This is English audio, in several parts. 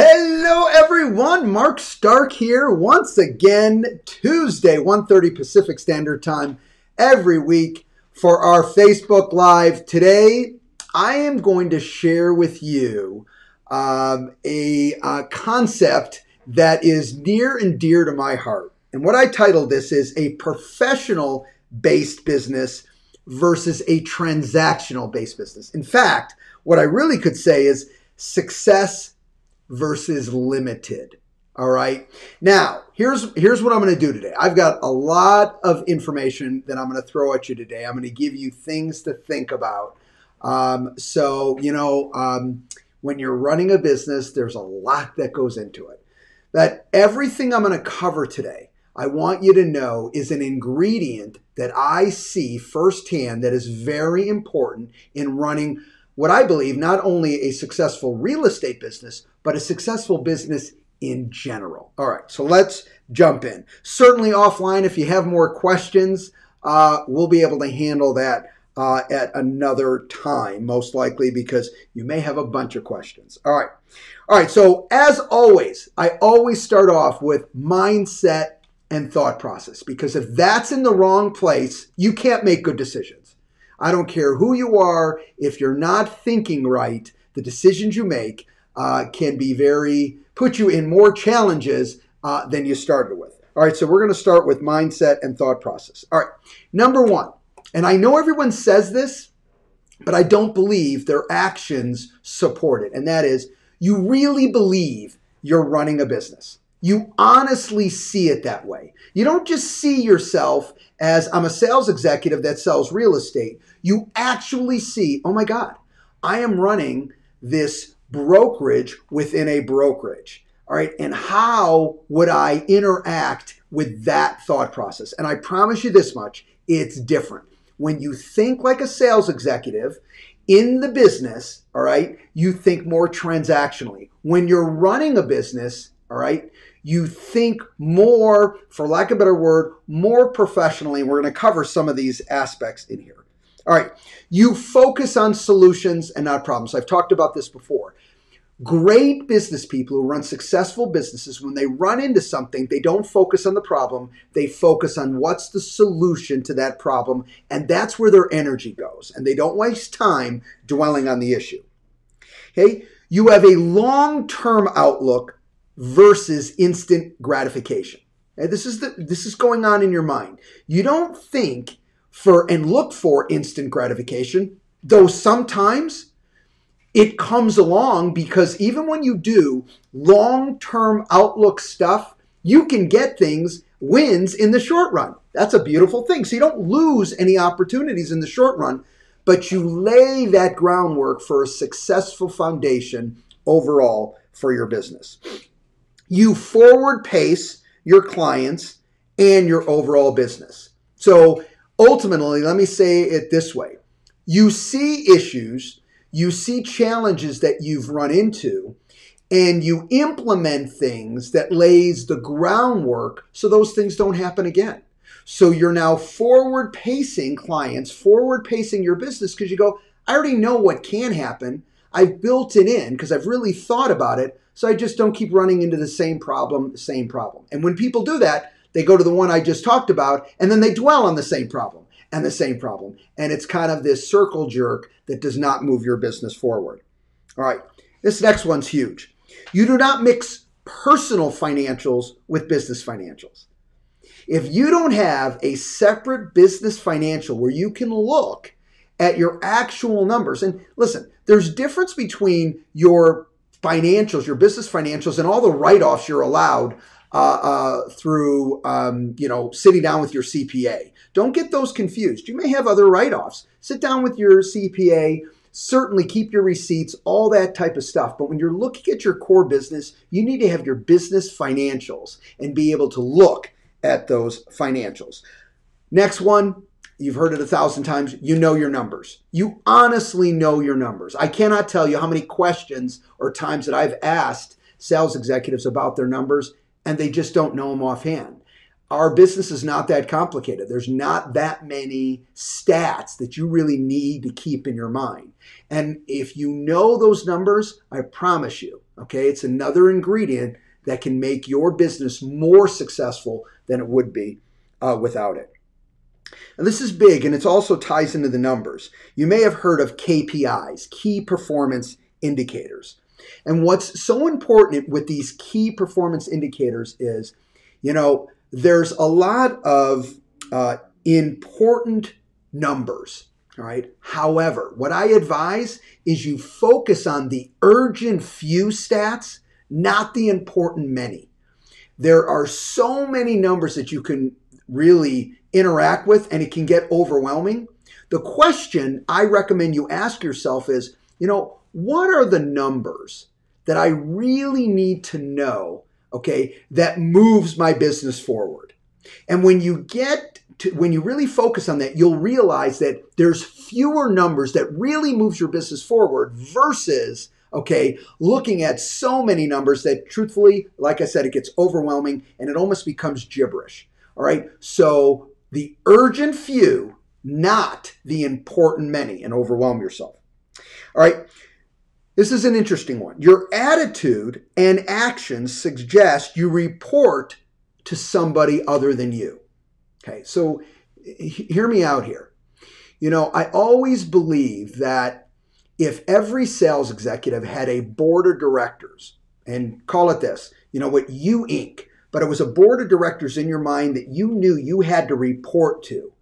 Hello everyone, Mark Stark here once again, Tuesday, 1:30 Pacific Standard Time every week for our Facebook Live. Today, I am going to share with you um, a, a concept that is near and dear to my heart. And what I titled this is a professional based business versus a transactional based business. In fact, what I really could say is success versus limited. All right. Now, here's here's what I'm going to do today. I've got a lot of information that I'm going to throw at you today. I'm going to give you things to think about. Um, so, you know, um, when you're running a business, there's a lot that goes into it. That everything I'm going to cover today, I want you to know is an ingredient that I see firsthand that is very important in running what I believe not only a successful real estate business, but a successful business in general. All right, so let's jump in. Certainly offline, if you have more questions, uh, we'll be able to handle that uh, at another time, most likely because you may have a bunch of questions. All right. All right, so as always, I always start off with mindset and thought process because if that's in the wrong place, you can't make good decisions. I don't care who you are, if you're not thinking right, the decisions you make uh, can be very, put you in more challenges uh, than you started with. All right, so we're going to start with mindset and thought process. All right, number one, and I know everyone says this, but I don't believe their actions support it, and that is you really believe you're running a business. You honestly see it that way. You don't just see yourself as I'm a sales executive that sells real estate. You actually see, oh my God, I am running this brokerage within a brokerage. All right. And how would I interact with that thought process? And I promise you this much it's different. When you think like a sales executive in the business, all right, you think more transactionally. When you're running a business, all right, you think more, for lack of a better word, more professionally. We're going to cover some of these aspects in here. All right, you focus on solutions and not problems. I've talked about this before. Great business people who run successful businesses, when they run into something, they don't focus on the problem. They focus on what's the solution to that problem. And that's where their energy goes. And they don't waste time dwelling on the issue. Okay? You have a long term outlook versus instant gratification. Okay? This, is the, this is going on in your mind. You don't think for and look for instant gratification, though sometimes it comes along because even when you do long term outlook stuff, you can get things, wins in the short run. That's a beautiful thing. So you don't lose any opportunities in the short run, but you lay that groundwork for a successful foundation overall for your business. You forward pace your clients and your overall business. So ultimately, let me say it this way you see issues you see challenges that you've run into and you implement things that lays the groundwork so those things don't happen again. So you're now forward pacing clients, forward pacing your business because you go, I already know what can happen. I've built it in because I've really thought about it. So I just don't keep running into the same problem, the same problem. And when people do that, they go to the one I just talked about and then they dwell on the same problem and the same problem. And it's kind of this circle jerk that does not move your business forward. All right, this next one's huge. You do not mix personal financials with business financials. If you don't have a separate business financial where you can look at your actual numbers, and listen, there's difference between your financials, your business financials, and all the write offs you're allowed uh, uh, through, um, you know, sitting down with your CPA. Don't get those confused. You may have other write offs. Sit down with your CPA. Certainly keep your receipts, all that type of stuff. But when you're looking at your core business, you need to have your business financials and be able to look at those financials. Next one, you've heard it a thousand times. You know your numbers. You honestly know your numbers. I cannot tell you how many questions or times that I've asked sales executives about their numbers and they just don't know them offhand our business is not that complicated. There's not that many stats that you really need to keep in your mind. And if you know those numbers, I promise you, Okay, it's another ingredient that can make your business more successful than it would be uh, without it. And this is big and it also ties into the numbers. You may have heard of KPIs, key performance indicators. And what's so important with these key performance indicators is, you know, there's a lot of uh, important numbers. All right. However, what I advise is you focus on the urgent few stats, not the important many. There are so many numbers that you can really interact with, and it can get overwhelming. The question I recommend you ask yourself is, you know, what are the numbers that I really need to know, okay, that moves my business forward? And when you get to, when you really focus on that, you'll realize that there's fewer numbers that really moves your business forward versus okay, looking at so many numbers that truthfully, like I said, it gets overwhelming and it almost becomes gibberish. All right. So the urgent few, not the important many, and overwhelm yourself. All right. This is an interesting one. Your attitude and actions suggest you report to somebody other than you. Okay, so hear me out here. You know, I always believe that if every sales executive had a board of directors, and call it this, you know what, you Inc., but it was a board of directors in your mind that you knew you had to report to,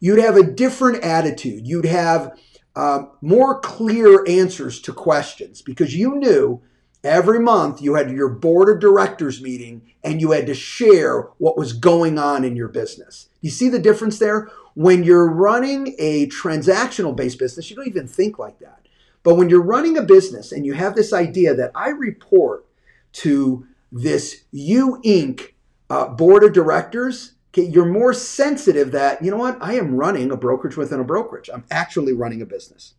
you'd have a different attitude. You'd have uh, more clear answers to questions because you knew every month you had your board of directors meeting and you had to share what was going on in your business. You see the difference there? When you're running a transactional based business, you don't even think like that. But when you're running a business and you have this idea that I report to this U Inc. Uh, board of directors, okay, you're more sensitive that, you know what, I am running a brokerage within a brokerage. I'm actually running a business.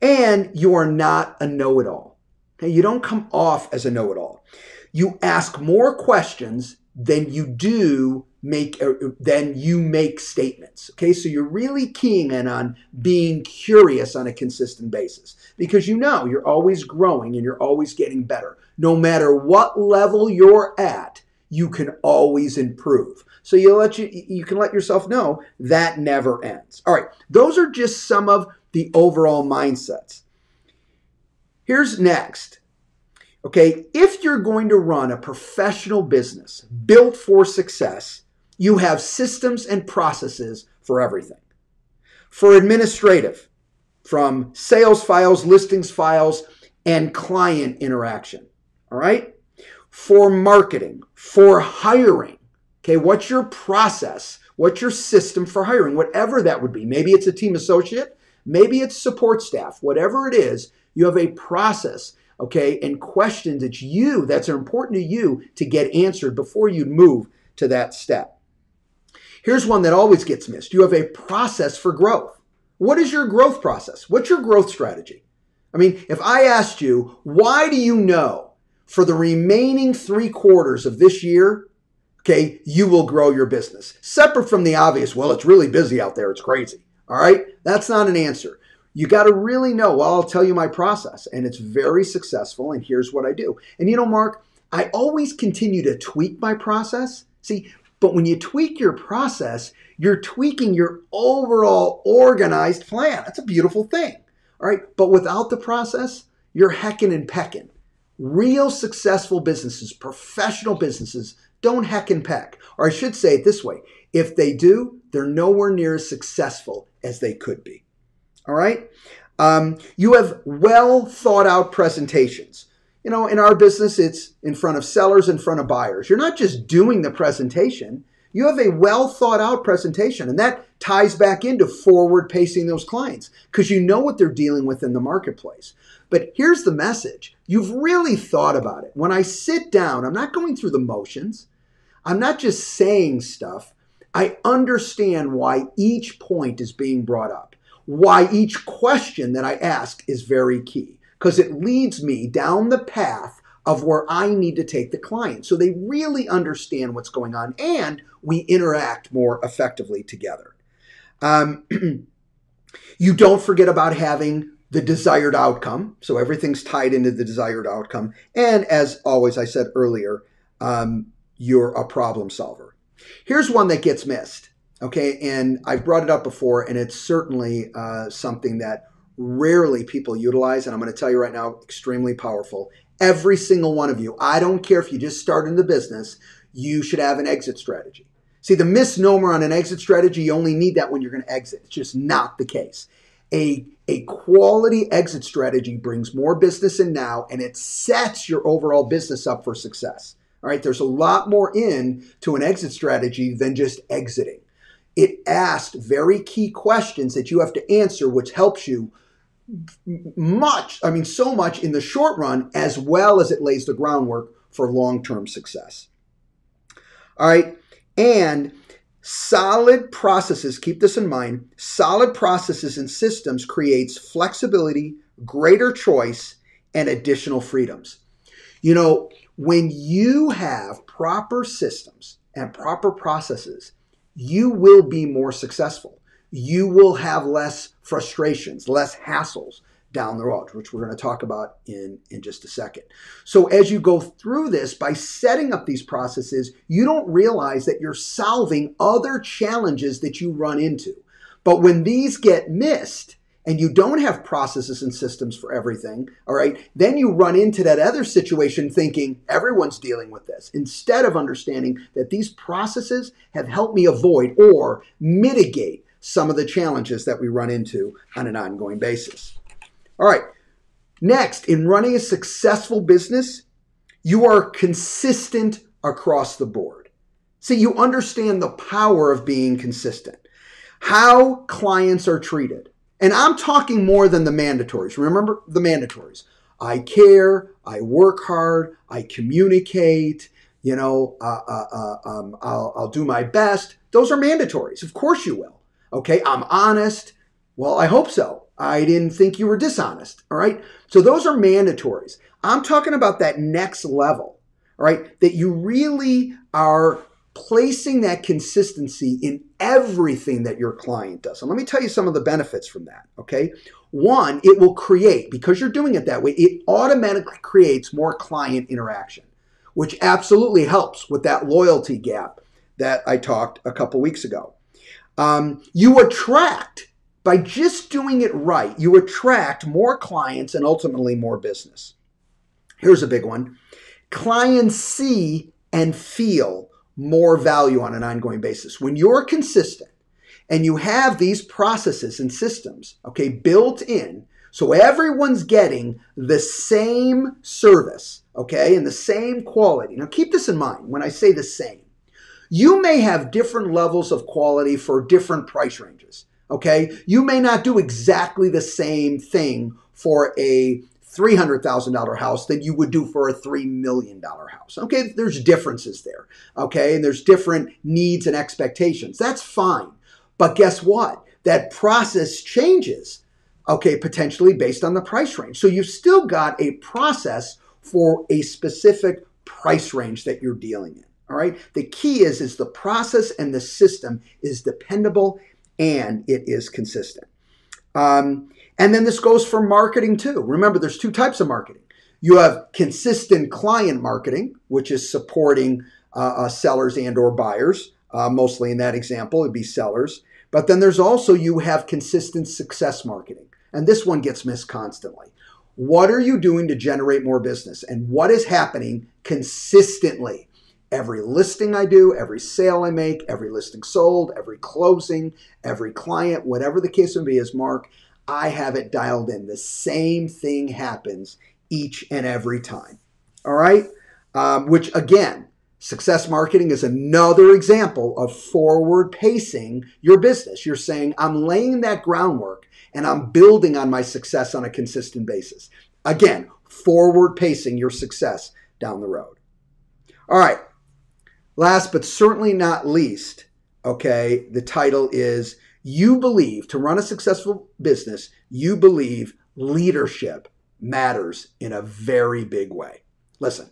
And you are not a know it all. Okay, you don't come off as a know it all. You ask more questions than you do make uh, then you make statements okay so you're really keying in on being curious on a consistent basis because you know you're always growing and you're always getting better no matter what level you're at you can always improve so you let you you can let yourself know that never ends all right those are just some of the overall mindsets here's next okay if you're going to run a professional business built for success you have systems and processes for everything. For administrative, from sales files, listings files, and client interaction. All right? For marketing, for hiring. Okay, what's your process? What's your system for hiring? Whatever that would be. Maybe it's a team associate, maybe it's support staff, whatever it is, you have a process, okay, and questions that you, that's important to you to get answered before you move to that step. Here's one that always gets missed. You have a process for growth. What is your growth process? What's your growth strategy? I mean, if I asked you, why do you know for the remaining three quarters of this year, okay, you will grow your business? Separate from the obvious, well, it's really busy out there, it's crazy. All right? That's not an answer. You got to really know, well, I'll tell you my process, and it's very successful, and here's what I do. And you know, Mark, I always continue to tweak my process. See, but when you tweak your process, you're tweaking your overall organized plan. That's a beautiful thing. All right. But without the process, you're hecking and pecking. Real successful businesses, professional businesses, don't heck and peck. Or I should say it this way if they do, they're nowhere near as successful as they could be. All right. Um, you have well thought out presentations you know, in our business, it's in front of sellers, in front of buyers. You're not just doing the presentation, you have a well thought out presentation. And that ties back into forward pacing those clients because you know what they're dealing with in the marketplace. But here's the message you've really thought about it. When I sit down, I'm not going through the motions, I'm not just saying stuff. I understand why each point is being brought up, why each question that I ask is very key because it leads me down the path of where I need to take the client. So they really understand what's going on and we interact more effectively together. Um, you don't forget about having the desired outcome. So everything's tied into the desired outcome. And as always, I said earlier, um, you're a problem solver. Here's one that gets missed. Okay. And I've brought it up before, and it's certainly uh, something that rarely people utilize. And I'm going to tell you right now, extremely powerful. Every single one of you, I don't care if you just started in the business, you should have an exit strategy. See, the misnomer on an exit strategy, you only need that when you're going to exit. It's just not the case. A, a quality exit strategy brings more business in now and it sets your overall business up for success. All right, there's a lot more in to an exit strategy than just exiting. It asks very key questions that you have to answer, which helps you much, I mean, so much in the short run, as well as it lays the groundwork for long term success. All right. And solid processes, keep this in mind, solid processes and systems creates flexibility, greater choice, and additional freedoms. You know, when you have proper systems and proper processes, you will be more successful. You will have less frustrations, less hassles, down the road, which we're going to talk about in, in just a second. So, as you go through this, by setting up these processes, you don't realize that you're solving other challenges that you run into. But when these get missed, and you don't have processes and systems for everything, all right, then you run into that other situation thinking everyone's dealing with this instead of understanding that these processes have helped me avoid or mitigate some of the challenges that we run into on an ongoing basis. All right. Next, in running a successful business, you are consistent across the board. See, you understand the power of being consistent, how clients are treated. And I'm talking more than the mandatories. Remember the mandatories. I care, I work hard, I communicate, you know, uh, uh, uh, um, I'll, I'll do my best. Those are mandatories. Of course you will. Okay, I'm honest. Well, I hope so. I didn't think you were dishonest. All right. So those are mandatories. I'm talking about that next level. All right. That you really are placing that consistency in everything that your client does. And let me tell you some of the benefits from that. Okay. One, it will create, because you're doing it that way, it automatically creates more client interaction, which absolutely helps with that loyalty gap that I talked a couple weeks ago. Um, you attract by just doing it right, you attract more clients and ultimately more business. Here's a big one clients see and feel more value on an ongoing basis. When you're consistent and you have these processes and systems, okay, built in, so everyone's getting the same service, okay, and the same quality. Now keep this in mind when I say the same. You may have different levels of quality for different price ranges. Okay. You may not do exactly the same thing for a $300,000 house than you would do for a $3 million house. Okay. There's differences there. Okay. And there's different needs and expectations. That's fine. But guess what? That process changes. Okay. Potentially based on the price range. So you've still got a process for a specific price range that you're dealing in. All right. The key is, is the process and the system is dependable and it is consistent. Um, and then this goes for marketing too. Remember, there's two types of marketing. You have consistent client marketing, which is supporting uh, uh, sellers and or buyers. Uh, mostly in that example, it'd be sellers. But then there's also you have consistent success marketing, and this one gets missed constantly. What are you doing to generate more business, and what is happening consistently? Every listing I do, every sale I make, every listing sold, every closing, every client, whatever the case may be, is Mark, I have it dialed in. The same thing happens each and every time. All right? Um, which again, success marketing is another example of forward pacing your business. You're saying, I'm laying that groundwork and I'm building on my success on a consistent basis. Again, forward pacing your success down the road. All right. Last but certainly not least, okay, the title is You Believe to Run a Successful Business, you believe leadership matters in a very big way. Listen,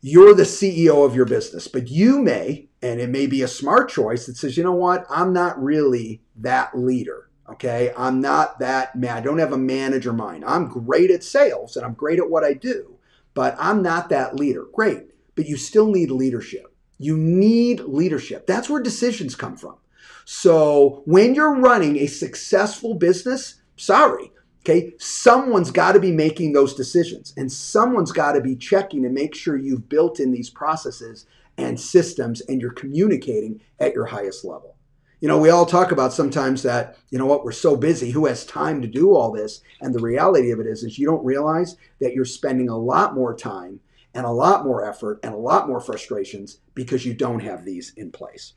you're the CEO of your business, but you may, and it may be a smart choice that says, you know what, I'm not really that leader. Okay. I'm not that man. I don't have a manager mind. I'm great at sales and I'm great at what I do, but I'm not that leader. Great. But you still need leadership. You need leadership. That's where decisions come from. So when you're running a successful business, sorry, okay, someone's got to be making those decisions and someone's got to be checking to make sure you've built in these processes and systems and you're communicating at your highest level. You know, we all talk about sometimes that, you know what, we're so busy, who has time to do all this? And the reality of it is is you don't realize that you're spending a lot more time and a lot more effort and a lot more frustrations because you don't have these in place.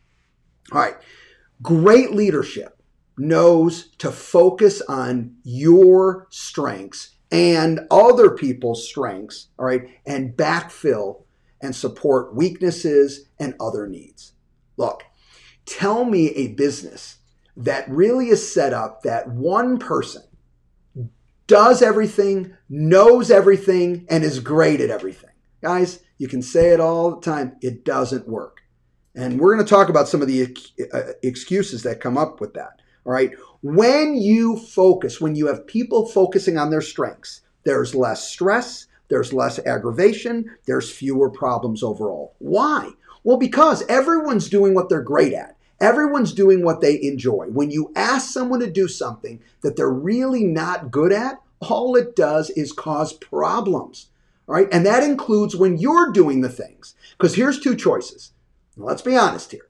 All right. Great leadership knows to focus on your strengths and other people's strengths, all right, and backfill and support weaknesses and other needs. Look, tell me a business that really is set up that one person does everything, knows everything, and is great at everything. Guys, you can say it all the time, it doesn't work. And we're going to talk about some of the uh, excuses that come up with that. All right. When you focus, when you have people focusing on their strengths, there's less stress, there's less aggravation, there's fewer problems overall. Why? Well, because everyone's doing what they're great at. Everyone's doing what they enjoy. When you ask someone to do something that they're really not good at, all it does is cause problems. All right. And that includes when you're doing the things. Because here's two choices. Let's be honest here.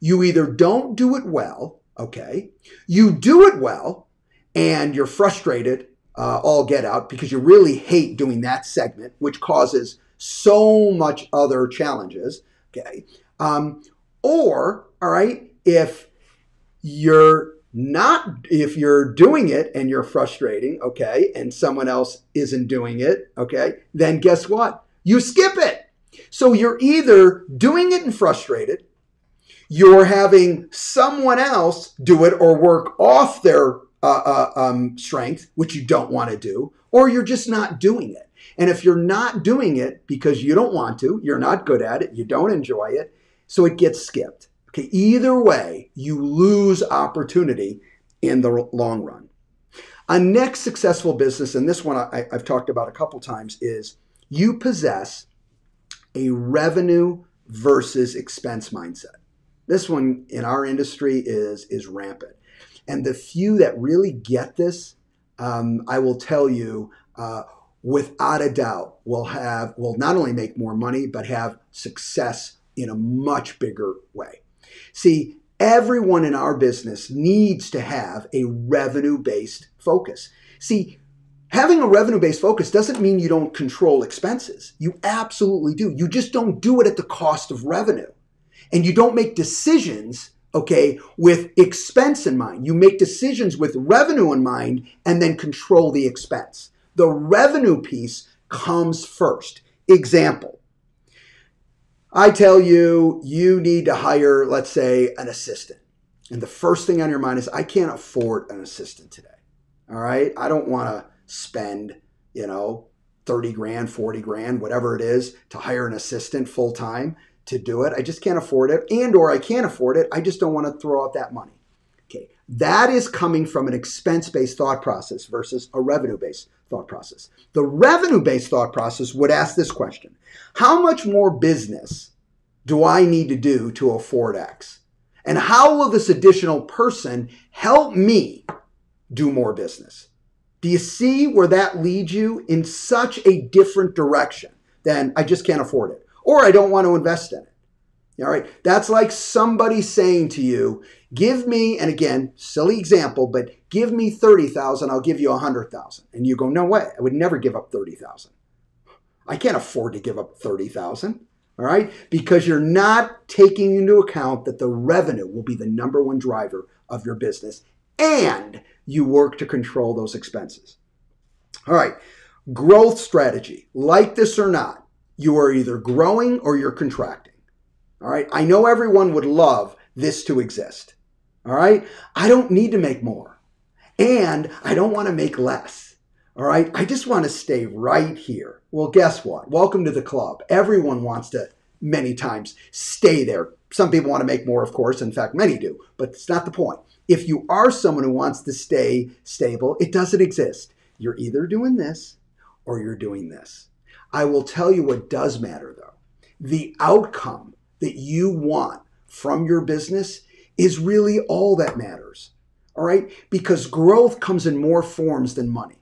You either don't do it well, okay? You do it well and you're frustrated uh, all get out because you really hate doing that segment, which causes so much other challenges. Okay. Um, or, all right, if you're not, if you're doing it and you're frustrating, okay, and someone else isn't doing it, okay, then guess what? You skip it. So you're either doing it and frustrated, you're having someone else do it or work off their uh, uh, um, strength, which you don't want to do, or you're just not doing it. And if you're not doing it because you don't want to, you're not good at it, you don't enjoy it, so it gets skipped. Okay, either way, you lose opportunity in the long run. A next successful business, and this one I, I've talked about a couple times, is you possess a revenue versus expense mindset. This one in our industry is, is rampant. And the few that really get this, um, I will tell you, uh, without a doubt, will have will not only make more money but have success in a much bigger way. See, everyone in our business needs to have a revenue based focus. See, having a revenue based focus doesn't mean you don't control expenses. You absolutely do. You just don't do it at the cost of revenue. And you don't make decisions okay, with expense in mind. You make decisions with revenue in mind and then control the expense. The revenue piece comes first. Example I tell you, you need to hire, let's say, an assistant. And the first thing on your mind is, I can't afford an assistant today. All right. I don't want to spend, you know, 30 grand, 40 grand, whatever it is to hire an assistant full time to do it. I just can't afford it. And or I can't afford it. I just don't want to throw out that money. Okay. That is coming from an expense-based thought process versus a revenue-based thought process. The revenue-based thought process would ask this question. How much more business do I need to do to afford X? And how will this additional person help me do more business? Do you see where that leads you in such a different direction than I just can't afford it? or I don't want to invest in it. All right. That's like somebody saying to you, give me, and again, silly example, but give me 30,000, I'll give you 100,000. And you go, no way, I would never give up 30,000. I can't afford to give up 30,000. All right. Because you're not taking into account that the revenue will be the number one driver of your business and you work to control those expenses. All right. Growth strategy, like this or not, you are either growing or you're contracting. All right. I know everyone would love this to exist. All right. I don't need to make more and I don't want to make less. All right. I just want to stay right here. Well, guess what? Welcome to the club. Everyone wants to many times stay there. Some people want to make more, of course. In fact, many do, but it's not the point. If you are someone who wants to stay stable, it doesn't exist. You're either doing this or you're doing this. I will tell you what does matter though. The outcome that you want from your business is really all that matters. All right? Because growth comes in more forms than money.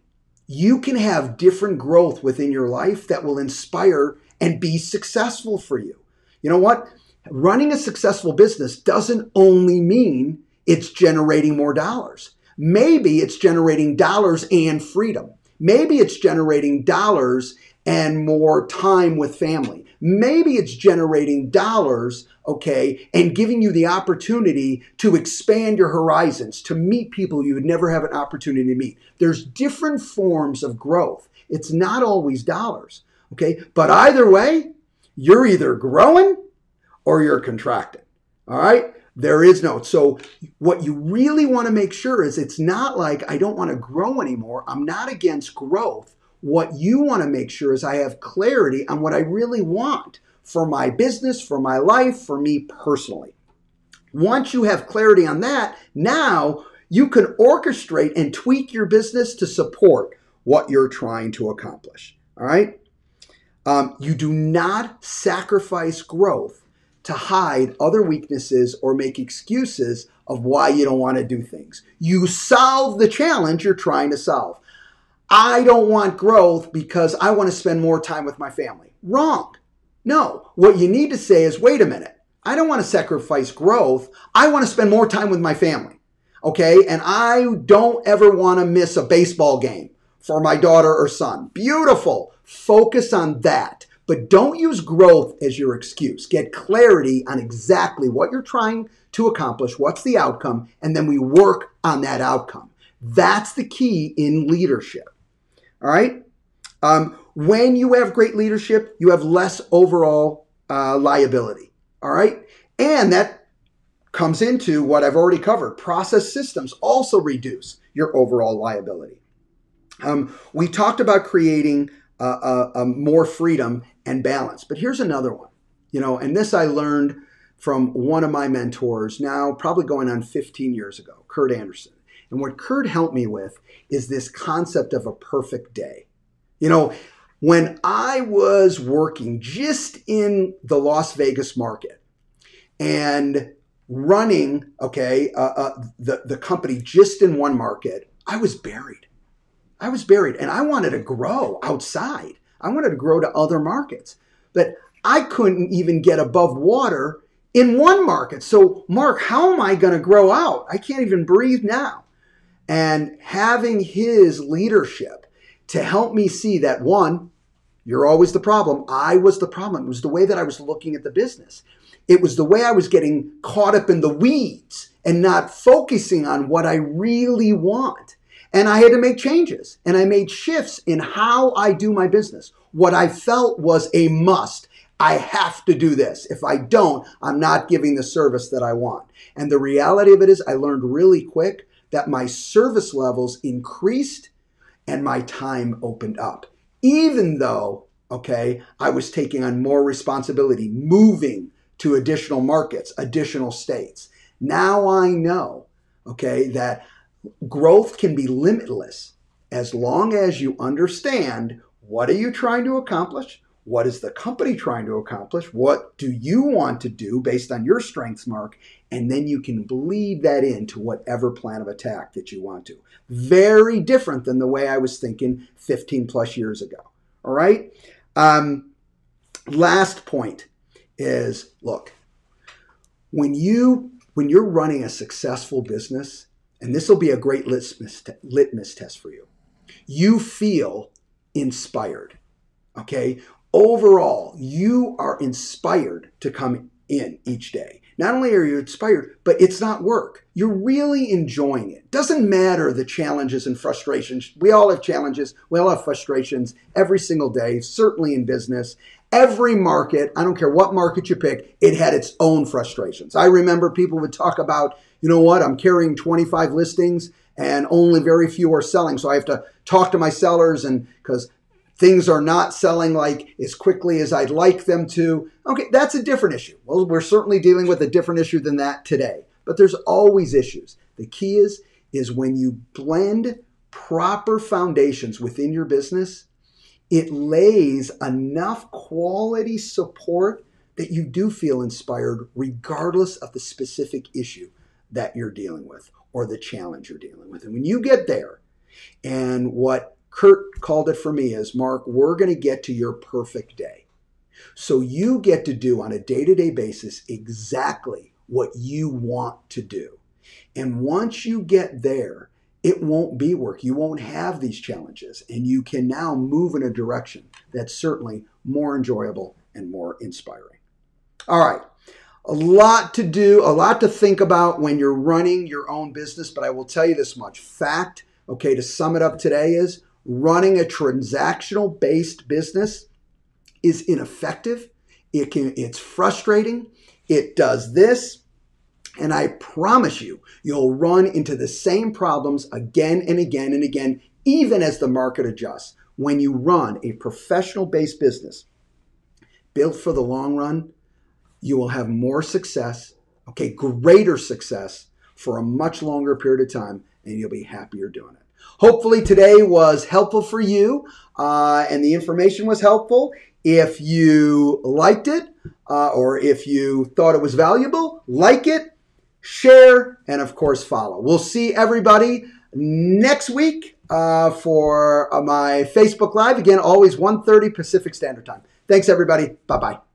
You can have different growth within your life that will inspire and be successful for you. You know what? Running a successful business doesn't only mean it's generating more dollars. Maybe it's generating dollars and freedom. Maybe it's generating dollars and more time with family. Maybe it's generating dollars, okay, and giving you the opportunity to expand your horizons, to meet people you would never have an opportunity to meet. There's different forms of growth. It's not always dollars, okay? But either way, you're either growing or you're contracting, all right? There is no. So, what you really want to make sure is it's not like I don't want to grow anymore. I'm not against growth. What you want to make sure is I have clarity on what I really want for my business, for my life, for me personally. Once you have clarity on that, now you can orchestrate and tweak your business to support what you're trying to accomplish. All right? Um, you do not sacrifice growth to hide other weaknesses or make excuses of why you don't want to do things. You solve the challenge you're trying to solve. I don't want growth because I want to spend more time with my family. Wrong. No. What you need to say is wait a minute. I don't want to sacrifice growth. I want to spend more time with my family. Okay. And I don't ever want to miss a baseball game for my daughter or son. Beautiful. Focus on that. But don't use growth as your excuse. Get clarity on exactly what you're trying to accomplish, what's the outcome, and then we work on that outcome. That's the key in leadership. All right. Um, when you have great leadership, you have less overall uh, liability. All right. And that comes into what I've already covered. Process systems also reduce your overall liability. Um, we talked about creating uh, uh, more freedom and balance, but here's another one. You know, and this I learned from one of my mentors now, probably going on 15 years ago, Kurt Anderson. And what Kurt helped me with is this concept of a perfect day. You know, when I was working just in the Las Vegas market and running, okay, uh, uh, the, the company just in one market, I was buried. I was buried and I wanted to grow outside. I wanted to grow to other markets, but I couldn't even get above water in one market. So, Mark, how am I going to grow out? I can't even breathe now and having his leadership to help me see that one, you're always the problem. I was the problem. It was the way that I was looking at the business. It was the way I was getting caught up in the weeds and not focusing on what I really want. And I had to make changes and I made shifts in how I do my business. What I felt was a must. I have to do this. If I don't, I'm not giving the service that I want. And the reality of it is, I learned really quick that my service levels increased and my time opened up. Even though, okay, I was taking on more responsibility, moving to additional markets, additional states. Now I know, okay, that growth can be limitless as long as you understand what are you trying to accomplish? What is the company trying to accomplish? What do you want to do based on your strengths, Mark? And then you can bleed that into whatever plan of attack that you want to. Very different than the way I was thinking 15 plus years ago. All right. Um, last point is look, when you when you're running a successful business, and this will be a great litmus, litmus test for you, you feel inspired. Okay overall, you are inspired to come in each day. Not only are you inspired, but it's not work. You're really enjoying it. Doesn't matter the challenges and frustrations. We all have challenges. We all have frustrations every single day, certainly in business. Every market, I don't care what market you pick, it had its own frustrations. I remember people would talk about, you know what, I'm carrying 25 listings and only very few are selling. So I have to talk to my sellers and because things are not selling like as quickly as I'd like them to. Okay, that's a different issue. Well, we're certainly dealing with a different issue than that today, but there's always issues. The key is is when you blend proper foundations within your business, it lays enough quality support that you do feel inspired regardless of the specific issue that you're dealing with or the challenge you're dealing with. And when you get there, and what Kurt called it for me is Mark, we're going to get to your perfect day. So you get to do on a day to day basis exactly what you want to do. And once you get there, it won't be work. You won't have these challenges, and you can now move in a direction that's certainly more enjoyable and more inspiring. All right. A lot to do, a lot to think about when you're running your own business, but I will tell you this much. Fact, okay, to sum it up today is running a transactional based business is ineffective. It can it's frustrating. It does this and I promise you, you'll run into the same problems again and again and again, even as the market adjusts. When you run a professional based business built for the long run, you will have more success, okay, greater success for a much longer period of time, and you'll be happier doing it. Hopefully, today was helpful for you uh, and the information was helpful. If you liked it uh, or if you thought it was valuable, like it, share, and of course, follow. We'll see everybody next week uh, for uh, my Facebook Live. Again, always 1.30 Pacific Standard Time. Thanks, everybody. Bye-bye.